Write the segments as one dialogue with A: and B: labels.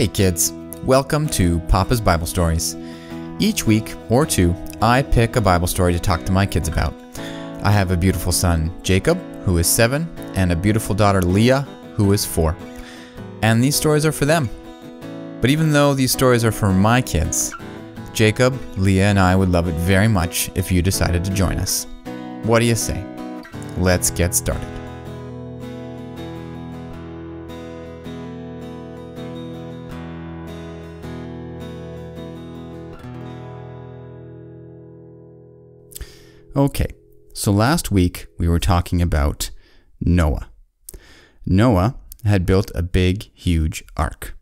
A: Hey kids, welcome to Papa's Bible Stories. Each week or two, I pick a Bible story to talk to my kids about. I have a beautiful son, Jacob, who is seven, and a beautiful daughter, Leah, who is four. And these stories are for them. But even though these stories are for my kids, Jacob, Leah, and I would love it very much if you decided to join us. What do you say? Let's get started. Okay, so last week we were talking about Noah. Noah had built a big, huge ark,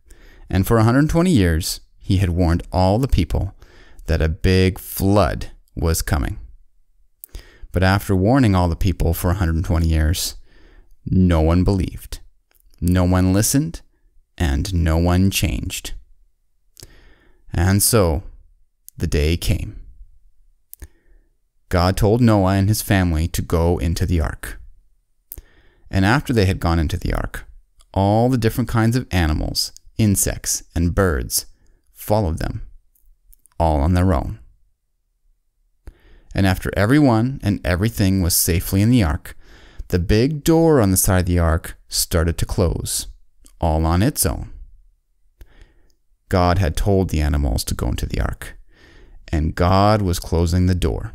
A: and for 120 years he had warned all the people that a big flood was coming. But after warning all the people for 120 years, no one believed, no one listened, and no one changed. And so the day came. God told Noah and his family to go into the ark. And after they had gone into the ark, all the different kinds of animals, insects, and birds followed them, all on their own. And after everyone and everything was safely in the ark, the big door on the side of the ark started to close, all on its own. God had told the animals to go into the ark, and God was closing the door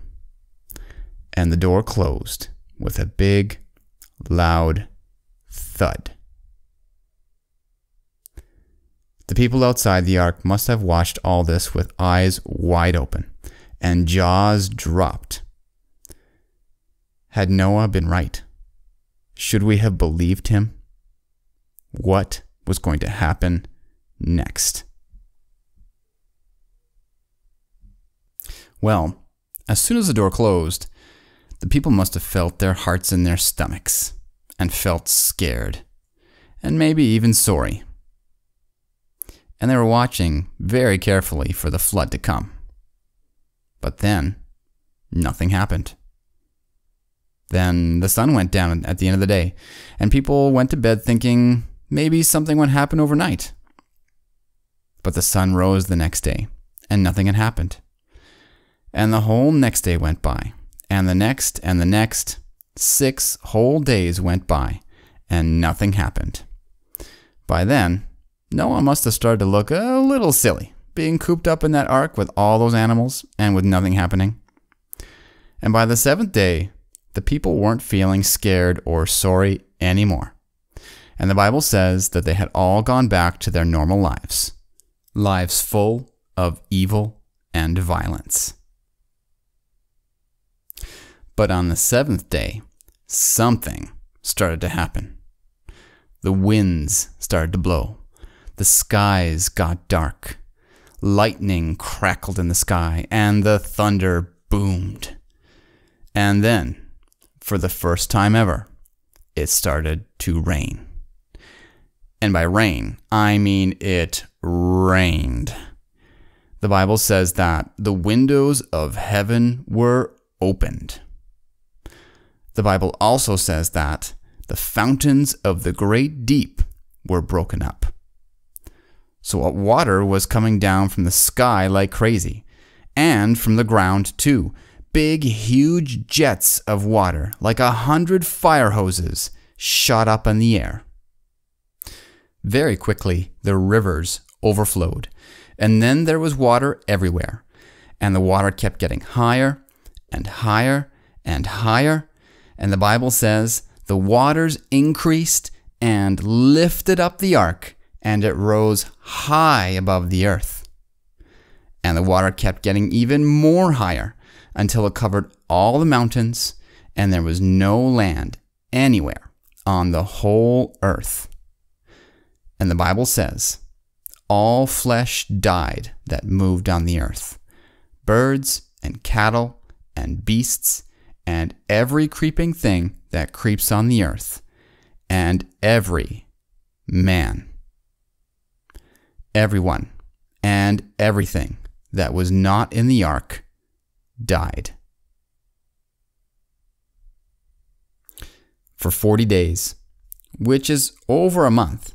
A: and the door closed with a big, loud thud. The people outside the ark must have watched all this with eyes wide open and jaws dropped. Had Noah been right? Should we have believed him? What was going to happen next? Well, as soon as the door closed, the people must have felt their hearts in their stomachs and felt scared and maybe even sorry. And they were watching very carefully for the flood to come. But then, nothing happened. Then the sun went down at the end of the day, and people went to bed thinking maybe something would happen overnight. But the sun rose the next day, and nothing had happened. And the whole next day went by and the next and the next. Six whole days went by, and nothing happened. By then, Noah must have started to look a little silly, being cooped up in that ark with all those animals and with nothing happening. And by the seventh day, the people weren't feeling scared or sorry anymore. And the Bible says that they had all gone back to their normal lives lives full of evil and violence. But on the seventh day, something started to happen. The winds started to blow. The skies got dark. Lightning crackled in the sky, and the thunder boomed. And then, for the first time ever, it started to rain. And by rain, I mean it rained. The Bible says that the windows of heaven were opened. The Bible also says that the fountains of the great deep were broken up. So water was coming down from the sky like crazy, and from the ground too. Big, huge jets of water, like a hundred fire hoses, shot up in the air. Very quickly, the rivers overflowed, and then there was water everywhere, and the water kept getting higher and higher and higher and the Bible says, the waters increased and lifted up the ark, and it rose high above the earth. And the water kept getting even more higher until it covered all the mountains, and there was no land anywhere on the whole earth. And the Bible says, all flesh died that moved on the earth birds and cattle and beasts and every creeping thing that creeps on the earth, and every man, everyone, and everything that was not in the ark died. For 40 days, which is over a month,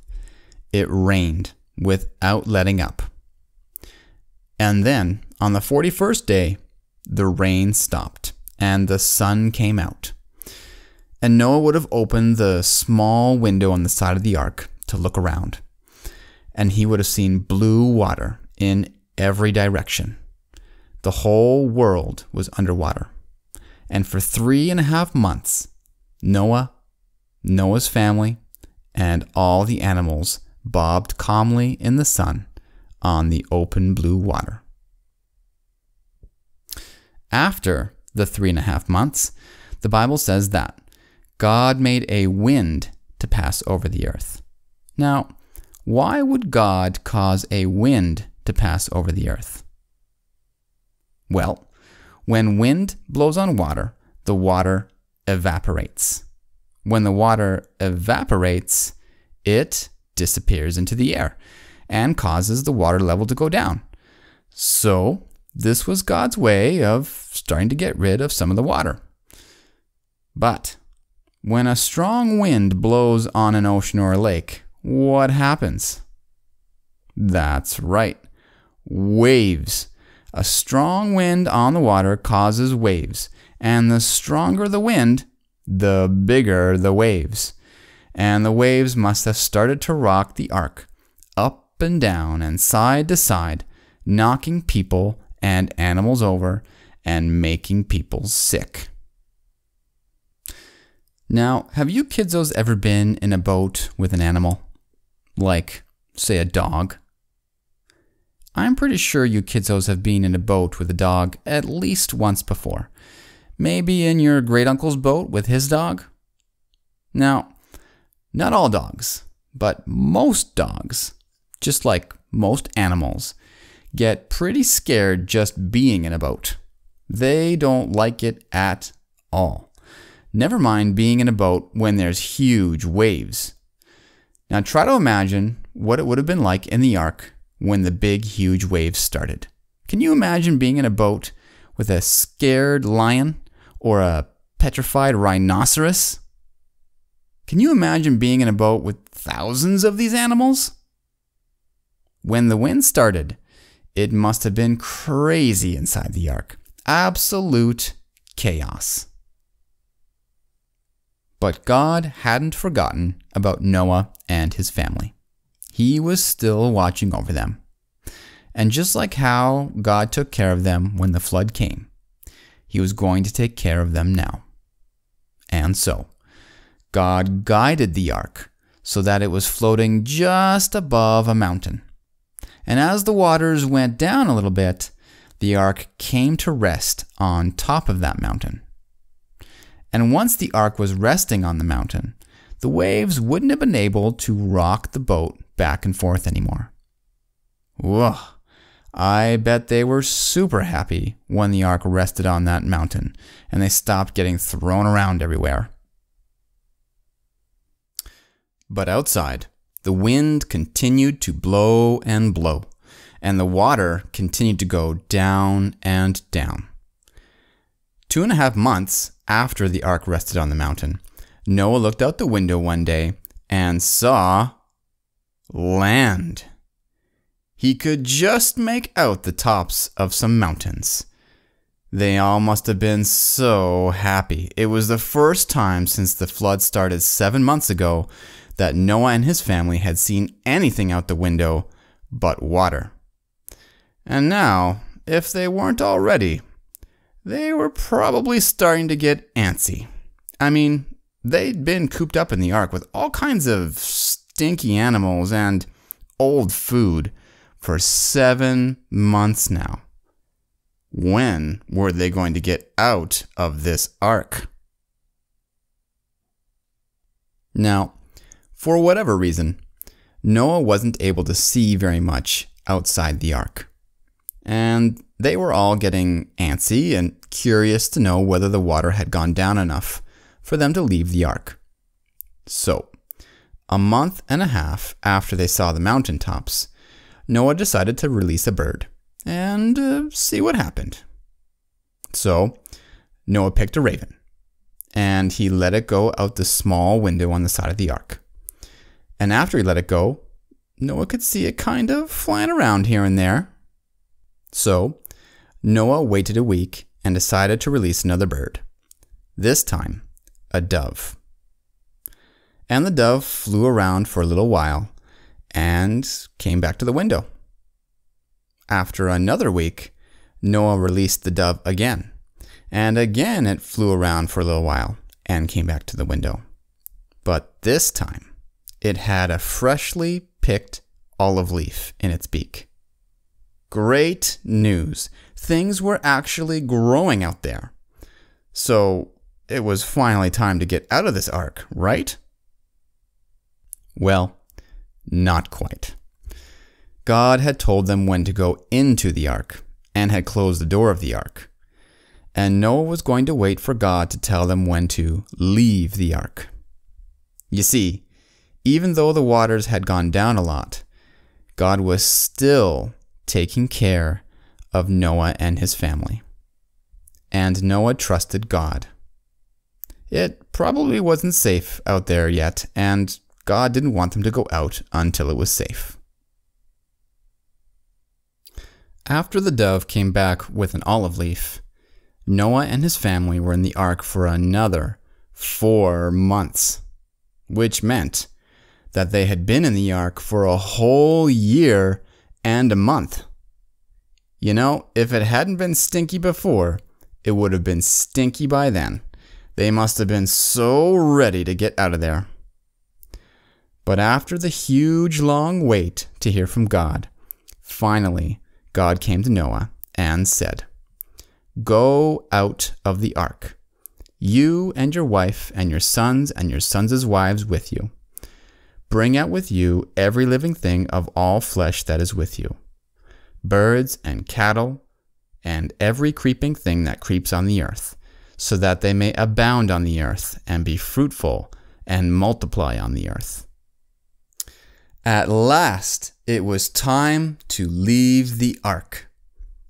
A: it rained without letting up. And then, on the 41st day, the rain stopped and the sun came out. And Noah would have opened the small window on the side of the ark to look around. And he would have seen blue water in every direction. The whole world was underwater. And for three and a half months, Noah, Noah's family, and all the animals bobbed calmly in the sun on the open blue water. After the three and a half months, the Bible says that God made a wind to pass over the earth. Now, why would God cause a wind to pass over the earth? Well, when wind blows on water, the water evaporates. When the water evaporates, it disappears into the air and causes the water level to go down. So, this was God's way of starting to get rid of some of the water. But when a strong wind blows on an ocean or a lake, what happens? That's right, waves. A strong wind on the water causes waves, and the stronger the wind, the bigger the waves. And the waves must have started to rock the ark up and down and side to side, knocking people and animals over and making people sick. Now, have you kidsos ever been in a boat with an animal? Like, say, a dog? I'm pretty sure you kidsos have been in a boat with a dog at least once before. Maybe in your great uncle's boat with his dog? Now, not all dogs, but most dogs, just like most animals, get pretty scared just being in a boat. They don't like it at all. Never mind being in a boat when there's huge waves. Now try to imagine what it would have been like in the ark when the big, huge waves started. Can you imagine being in a boat with a scared lion or a petrified rhinoceros? Can you imagine being in a boat with thousands of these animals? When the wind started, it must have been crazy inside the ark. Absolute chaos. But God hadn't forgotten about Noah and his family. He was still watching over them. And just like how God took care of them when the flood came, He was going to take care of them now. And so, God guided the ark so that it was floating just above a mountain. And as the waters went down a little bit, the ark came to rest on top of that mountain. And once the ark was resting on the mountain, the waves wouldn't have been able to rock the boat back and forth anymore. Whoa! I bet they were super happy when the ark rested on that mountain and they stopped getting thrown around everywhere. But outside, the wind continued to blow and blow, and the water continued to go down and down. Two and a half months after the ark rested on the mountain, Noah looked out the window one day and saw land. He could just make out the tops of some mountains. They all must have been so happy. It was the first time since the flood started seven months ago that Noah and his family had seen anything out the window but water. And now, if they weren't already, they were probably starting to get antsy. I mean, they'd been cooped up in the ark with all kinds of stinky animals and old food for seven months now. When were they going to get out of this ark? Now, for whatever reason, Noah wasn't able to see very much outside the ark. And they were all getting antsy and curious to know whether the water had gone down enough for them to leave the ark. So, a month and a half after they saw the mountain tops, Noah decided to release a bird and uh, see what happened. So, Noah picked a raven and he let it go out the small window on the side of the ark. And after he let it go, Noah could see it kind of flying around here and there. So, Noah waited a week and decided to release another bird. This time, a dove. And the dove flew around for a little while and came back to the window. After another week, Noah released the dove again, and again it flew around for a little while and came back to the window. But this time, it had a freshly picked olive leaf in its beak. Great news! Things were actually growing out there. So it was finally time to get out of this ark, right? Well, not quite. God had told them when to go into the ark and had closed the door of the ark. And Noah was going to wait for God to tell them when to leave the ark. You see, even though the waters had gone down a lot, God was still taking care of Noah and his family. And Noah trusted God. It probably wasn't safe out there yet, and God didn't want them to go out until it was safe. After the dove came back with an olive leaf, Noah and his family were in the ark for another four months, which meant that they had been in the ark for a whole year and a month. You know, if it hadn't been stinky before, it would have been stinky by then. They must have been so ready to get out of there. But after the huge long wait to hear from God, finally God came to Noah and said, Go out of the ark, you and your wife and your sons and your sons' wives with you. Bring out with you every living thing of all flesh that is with you birds and cattle, and every creeping thing that creeps on the earth, so that they may abound on the earth and be fruitful and multiply on the earth. At last, it was time to leave the ark.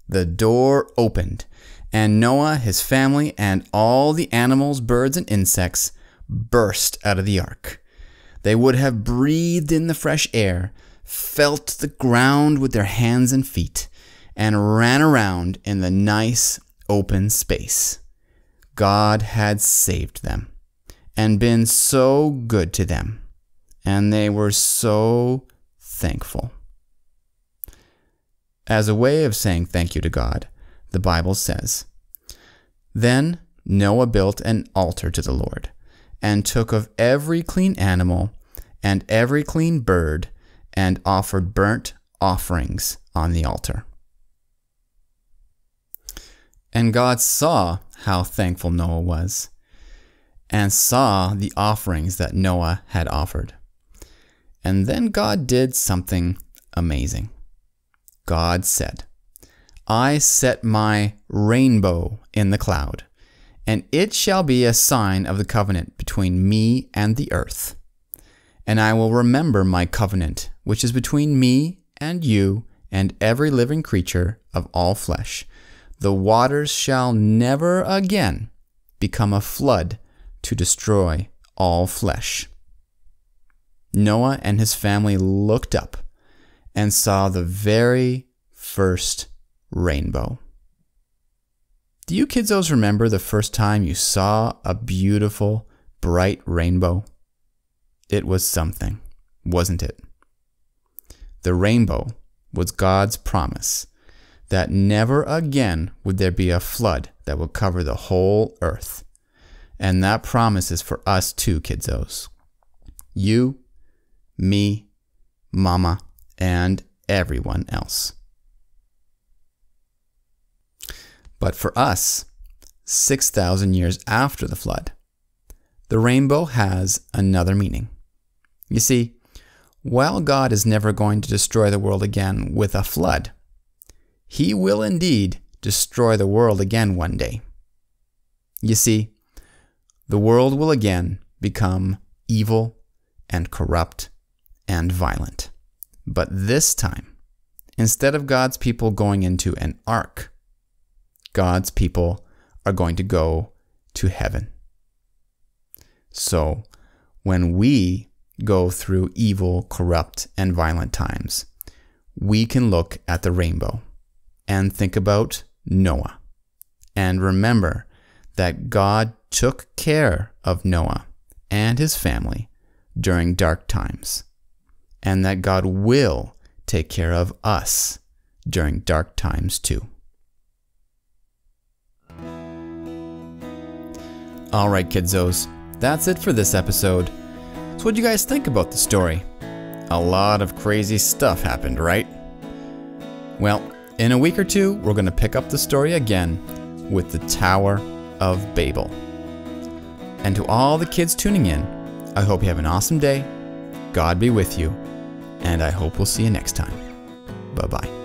A: The door opened, and Noah, his family, and all the animals, birds, and insects burst out of the ark. They would have breathed in the fresh air, felt the ground with their hands and feet, and ran around in the nice open space. God had saved them and been so good to them and they were so thankful. As a way of saying thank you to God, the Bible says, Then Noah built an altar to the Lord, and took of every clean animal and every clean bird, and offered burnt offerings on the altar. And God saw how thankful Noah was, and saw the offerings that Noah had offered. And then God did something amazing. God said, I set my rainbow in the cloud, and it shall be a sign of the covenant between me and the earth. And I will remember my covenant, which is between me and you and every living creature of all flesh. The waters shall never again become a flood to destroy all flesh. Noah and his family looked up and saw the very first rainbow. Do you kiddos remember the first time you saw a beautiful, bright rainbow? It was something, wasn't it? The rainbow was God's promise that never again would there be a flood that would cover the whole earth. And that promise is for us too, kiddos. You me, Mama, and everyone else. But for us, 6,000 years after the flood, the rainbow has another meaning. You see, while God is never going to destroy the world again with a flood, He will indeed destroy the world again one day. You see, the world will again become evil and corrupt and violent. But this time, instead of God's people going into an ark, God's people are going to go to heaven. So, when we go through evil, corrupt, and violent times, we can look at the rainbow and think about Noah and remember that God took care of Noah and his family during dark times, and that God will take care of us during dark times too. All right, kidzos, that's it for this episode. So, what do you guys think about the story? A lot of crazy stuff happened, right? Well, in a week or two, we're going to pick up the story again with the Tower of Babel. And to all the kids tuning in, I hope you have an awesome day. God be with you, and I hope we'll see you next time. Bye bye.